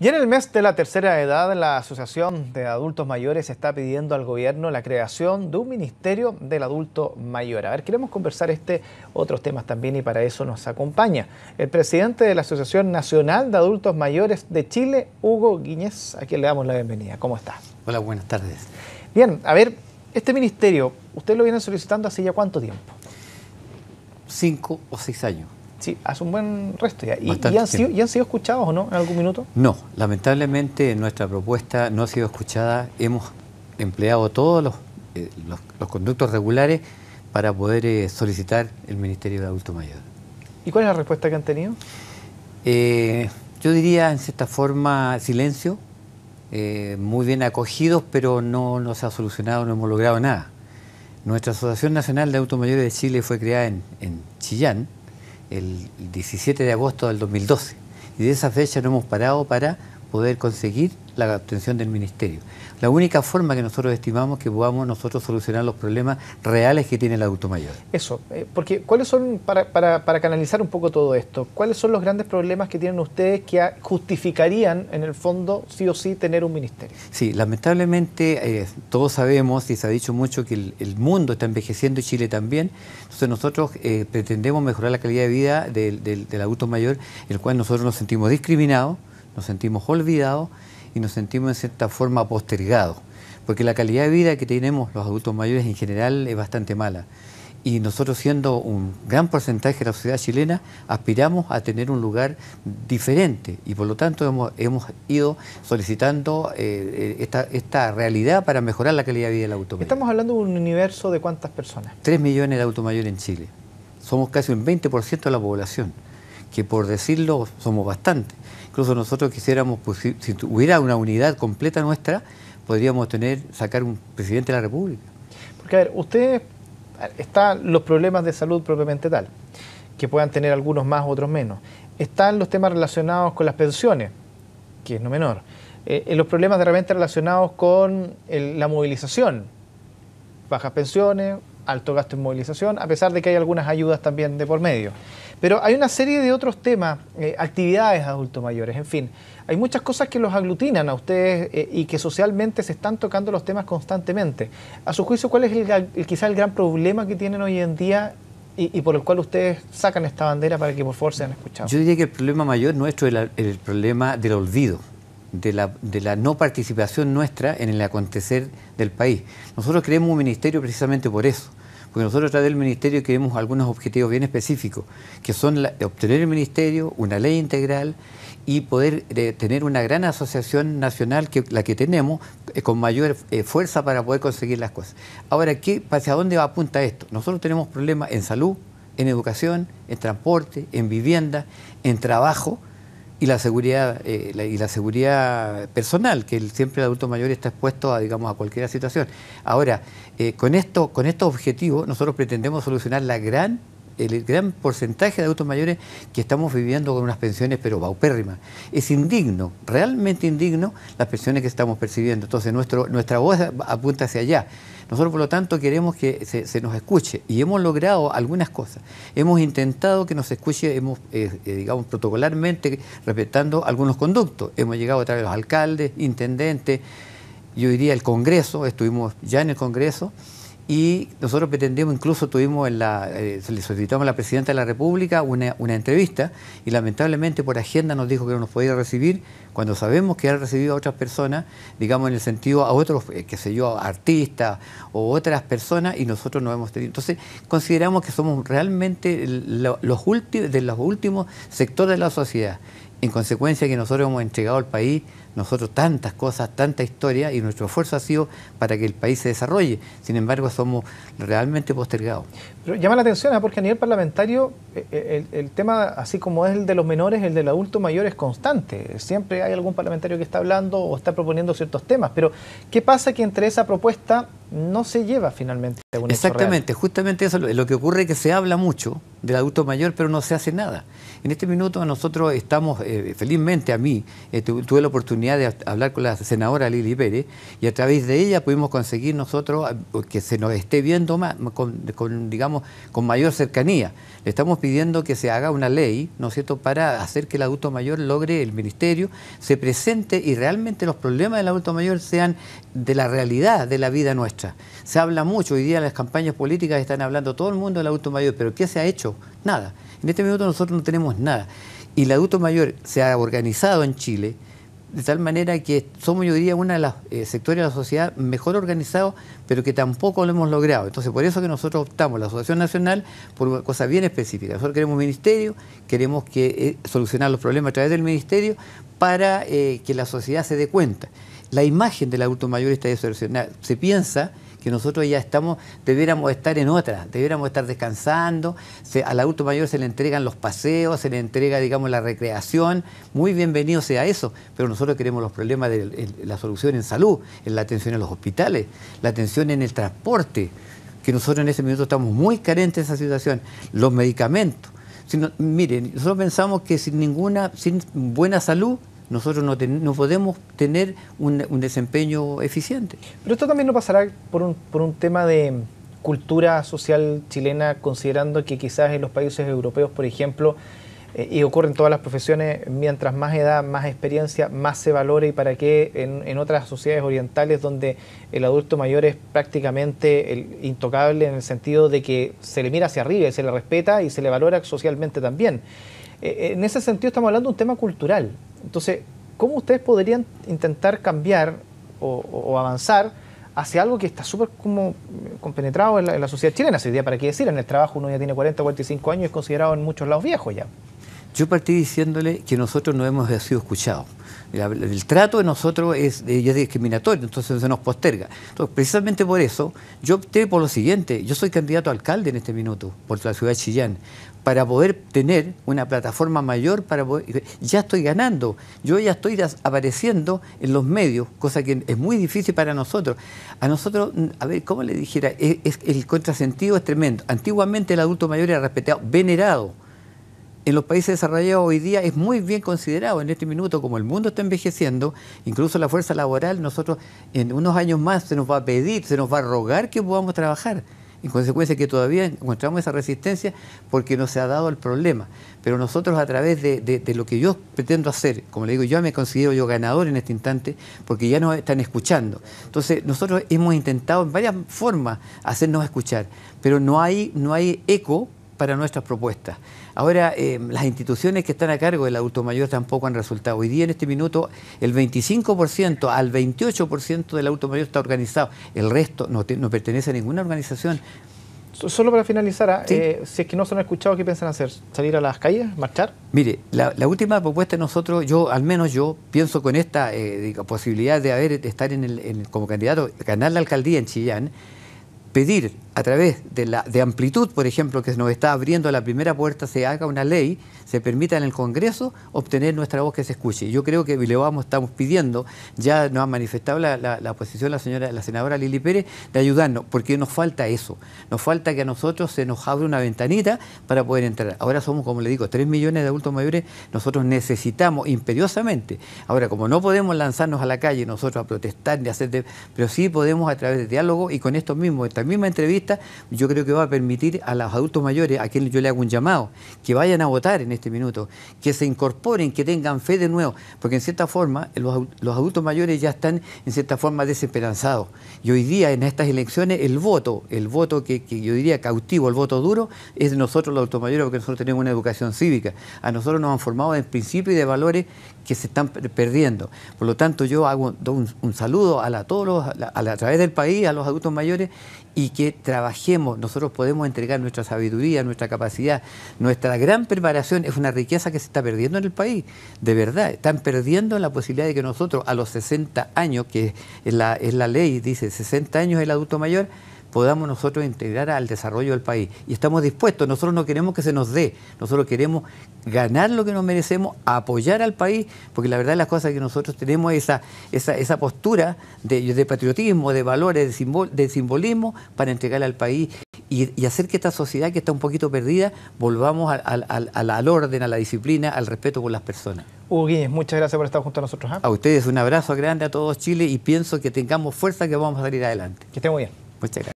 Y en el mes de la tercera edad, la Asociación de Adultos Mayores está pidiendo al gobierno la creación de un Ministerio del Adulto Mayor. A ver, queremos conversar este, otros temas también y para eso nos acompaña el presidente de la Asociación Nacional de Adultos Mayores de Chile, Hugo Guiñez, a quien le damos la bienvenida. ¿Cómo está? Hola, buenas tardes. Bien, a ver, este ministerio, ¿usted lo viene solicitando hace ya cuánto tiempo? Cinco o seis años. Sí, hace un buen resto ya. ¿Y, han sido, escuchados o no en algún minuto? No, lamentablemente nuestra propuesta no ha sido escuchada. Hemos empleado todos los, eh, conductos regulares para poder eh, solicitar el Ministerio de Adulto Mayor. ¿Y cuál es la respuesta que han tenido? Eh, yo diría, en cierta forma, silencio, muy bien acogidos, pero no, no se ha solucionado, no hemos logrado nada. Nuestra Asociación Nacional de Adultos Mayores de Chile fue creada en, en Chillán, el 17 de agosto del 2012. Y de esa fecha no hemos parado para poder conseguir la atención del Ministerio. La única forma que nosotros estimamos que podamos nosotros solucionar los problemas reales que tiene el adulto mayor. Eso, eh, porque ¿cuáles son, para, para, para, canalizar un poco todo esto, cuáles son los grandes problemas que tienen ustedes que justificarían en el fondo sí o sí tener un ministerio? Sí, lamentablemente eh, todos sabemos y se ha dicho mucho que el, mundo está envejeciendo y Chile también, entonces nosotros eh, pretendemos mejorar la calidad de vida del, del adulto mayor, el cual nosotros nos sentimos discriminados, nos sentimos olvidados y nos sentimos en cierta forma postergados, porque la calidad de vida que tenemos los adultos mayores en general es bastante mala. Y nosotros siendo un gran porcentaje de la sociedad chilena, aspiramos a tener un lugar diferente y por lo tanto hemos, ido solicitando eh, esta, esta, realidad para mejorar la calidad de vida del adulto mayor. Estamos hablando de un universo de cuántas personas? Tres millones de adultos mayores en Chile. Somos casi un 20% de la población, que por decirlo somos bastante. Incluso nosotros quisiéramos, pues, si, hubiera una unidad completa nuestra, podríamos tener, sacar un presidente de la República. Porque, a ver, ustedes, están los problemas de salud propiamente tal, que puedan tener algunos más, otros menos. Están los temas relacionados con las pensiones, que es no menor. Eh, los problemas de repente relacionados con la movilización, bajas pensiones, alto gasto en movilización, a pesar de que hay algunas ayudas también de por medio. Pero hay una serie de otros temas, eh, actividades de adultos mayores, en fin. Hay muchas cosas que los aglutinan a ustedes eh, y que socialmente se están tocando los temas constantemente. A su juicio, ¿cuál es el, quizá el gran problema que tienen hoy en día y, por el cual ustedes sacan esta bandera para que por favor sean escuchados? Yo diría que el problema mayor nuestro es el, problema del olvido. De la, de la, no participación nuestra en el acontecer del país. Nosotros creemos un ministerio precisamente por eso, porque nosotros través del ministerio queremos algunos objetivos bien específicos, que son obtener el ministerio, una ley integral y poder eh, tener una gran asociación nacional, que la que tenemos, eh, con mayor eh, fuerza para poder conseguir las cosas. Ahora, ¿qué, ¿hacia dónde apunta esto? Nosotros tenemos problemas en salud, en educación, en transporte, en vivienda, en trabajo, y la seguridad eh, y la seguridad personal que siempre el adulto mayor está expuesto a digamos a cualquier situación. Ahora eh, con esto con estos objetivos nosotros pretendemos solucionar la gran el gran porcentaje de adultos mayores que estamos viviendo con unas pensiones pero paupérrimas. Es indigno, realmente indigno las pensiones que estamos percibiendo. Entonces nuestro, nuestra voz apunta hacia allá. Nosotros, por lo tanto, queremos que se, nos escuche y hemos logrado algunas cosas. Hemos intentado que nos escuche, hemos, eh, eh, digamos, protocolarmente, respetando algunos conductos. Hemos llegado a través de los alcaldes, intendentes, yo diría el Congreso, estuvimos ya en el Congreso, y nosotros pretendemos, incluso tuvimos en la, eh, le solicitamos a la Presidenta de la República una, entrevista y lamentablemente por agenda nos dijo que no nos podía recibir cuando sabemos que ha recibido a otras personas, digamos en el sentido a otros, eh, qué sé yo, artistas o otras personas y nosotros no hemos tenido. Entonces consideramos que somos realmente los últimos, de los últimos sectores de la sociedad. En consecuencia que nosotros hemos entregado al país nosotros tantas cosas, tanta historia y nuestro esfuerzo ha sido para que el país se desarrolle. Sin embargo, somos realmente postergados. Pero llama la atención, ¿eh? porque a nivel parlamentario eh, eh, el, tema, así como es el de los menores, el del adulto mayor es constante. Siempre hay algún parlamentario que está hablando o está proponiendo ciertos temas. Pero, ¿qué pasa que entre esa propuesta no se lleva finalmente a un Exactamente, justamente eso lo que ocurre es que se habla mucho del adulto mayor, pero no se hace nada. En este minuto nosotros estamos, eh, felizmente a mí, eh, tuve la oportunidad de hablar con la senadora Lili Pérez y a través de ella pudimos conseguir nosotros que se nos esté viendo más, con, digamos, con mayor cercanía. Le estamos pidiendo que se haga una ley, ¿no es cierto?, para hacer que el adulto mayor logre el ministerio, se presente y realmente los problemas del adulto mayor sean de la realidad de la vida nuestra. Se habla mucho, hoy día en las campañas políticas están hablando todo el mundo del adulto mayor, pero ¿qué se ha hecho? Nada. En este minuto nosotros no tenemos nada. Y el adulto mayor se ha organizado en Chile de tal manera que somos, yo diría, uno de los eh, sectores de la sociedad mejor organizados, pero que tampoco lo hemos logrado. Entonces, por eso que nosotros optamos, la Asociación Nacional, por una cosa bien específica. Nosotros queremos un ministerio, queremos que, eh, solucionar los problemas a través del ministerio para eh, que la sociedad se dé cuenta. La imagen del adulto mayor está distorsionada. Se piensa que nosotros ya estamos, debiéramos estar en otra, debiéramos estar descansando, al adulto mayor se le entregan los paseos, se le entrega, digamos, la recreación, muy bienvenido sea eso, pero nosotros queremos los problemas de la solución en salud, en la atención en los hospitales, la atención en el transporte, que nosotros en ese minuto estamos muy carentes de esa situación, los medicamentos. miren, nosotros pensamos que sin ninguna, sin buena salud, nosotros no, podemos tener un, desempeño eficiente. Pero esto también no pasará por un, por un tema de cultura social chilena, considerando que quizás en los países europeos, por ejemplo, eh, y ocurre en todas las profesiones, mientras más edad, más experiencia, más se valora y para qué en, en otras sociedades orientales donde el adulto mayor es prácticamente el intocable en el sentido de que se le mira hacia arriba y se le respeta y se le valora socialmente también. Eh, en ese sentido estamos hablando de un tema cultural. Entonces, ¿cómo ustedes podrían intentar cambiar o, avanzar hacia algo que está súper como compenetrado en la, sociedad chilena? Ese día, ¿para qué decir? En el trabajo uno ya tiene 40, 45 años y es considerado en muchos lados viejo ya. Yo partí diciéndole que nosotros no hemos sido escuchados. El, trato de nosotros es, es, discriminatorio, entonces se nos posterga. Entonces, precisamente por eso, yo opté por lo siguiente. Yo soy candidato a alcalde en este minuto por la ciudad de Chillán para poder tener una plataforma mayor, para poder, ya estoy ganando, yo ya estoy apareciendo en los medios, cosa que es muy difícil para nosotros. A nosotros, a ver, ¿cómo le dijera? Es, el contrasentido es tremendo. Antiguamente el adulto mayor era respetado, venerado. En los países desarrollados hoy día es muy bien considerado en este minuto, como el mundo está envejeciendo, incluso la fuerza laboral, nosotros en unos años más se nos va a pedir, se nos va a rogar que podamos trabajar en consecuencia que todavía encontramos esa resistencia porque no se ha dado el problema. Pero nosotros a través de, lo que yo pretendo hacer, como le digo, yo me considero yo ganador en este instante porque ya nos están escuchando. Entonces nosotros hemos intentado en varias formas hacernos escuchar, pero no hay, no hay eco para nuestras propuestas. Ahora, eh, las instituciones que están a cargo del adulto mayor tampoco han resultado. Hoy día, en este minuto, el 25% al 28% del adulto mayor está organizado. El resto no, pertenece a ninguna organización. Solo para finalizar, ¿ah? eh, si es que no se han escuchado, ¿qué piensan hacer? ¿Salir a las calles? ¿Marchar? Mire, la, última propuesta de nosotros, yo, al menos yo, pienso con esta eh, posibilidad de haber, estar en el, como candidato, ganar la alcaldía en Chillán, pedir a través de, la, de amplitud, por ejemplo, que nos está abriendo la primera puerta, se haga una ley, se permita en el Congreso obtener nuestra voz que se escuche. Yo creo que le vamos, estamos pidiendo, ya nos ha manifestado la, la, posición la señora, la senadora Lili Pérez, de ayudarnos, porque nos falta eso. Nos falta que a nosotros se nos abra una ventanita para poder entrar. Ahora somos, como le digo, 3 millones de adultos mayores, nosotros necesitamos imperiosamente. Ahora, como no podemos lanzarnos a la calle nosotros a protestar ni hacer, pero sí podemos a través de diálogo y con estos mismos, esta misma entrevista, yo creo que va a permitir a los adultos mayores, a quienes yo le hago un llamado, que vayan a votar en este minuto, que se incorporen, que tengan fe de nuevo, porque en cierta forma los, adultos mayores ya están en cierta forma desesperanzados. Y hoy día en estas elecciones el voto, el voto que, yo diría cautivo, el voto duro, es de nosotros los adultos mayores, porque nosotros tenemos una educación cívica. A nosotros nos han formado en principios y de valores que se están perdiendo. Por lo tanto, yo hago un, saludo a, todos a, través del país, a los adultos mayores, y que trabajemos. Nosotros podemos entregar nuestra sabiduría, nuestra capacidad, nuestra gran preparación. Es una riqueza que se está perdiendo en el país. De verdad, están perdiendo la posibilidad de que nosotros a los 60 años, que es la, es la ley, dice 60 años el adulto mayor, podamos nosotros integrar al desarrollo del país. Y estamos dispuestos, nosotros no queremos que se nos dé, nosotros queremos ganar lo que nos merecemos, apoyar al país, porque la verdad de las cosas es que nosotros tenemos esa, esa, esa postura de, patriotismo, de valores, de, simbolismo para entregarle al país y, hacer que esta sociedad que está un poquito perdida volvamos al, al, orden, a la disciplina, al respeto por las personas. Hugo Guinness, muchas gracias por estar junto a nosotros. ¿ah? A ustedes un abrazo grande a todos Chile y pienso que tengamos fuerza que vamos a salir adelante. Que esté muy bien. Muchas gracias.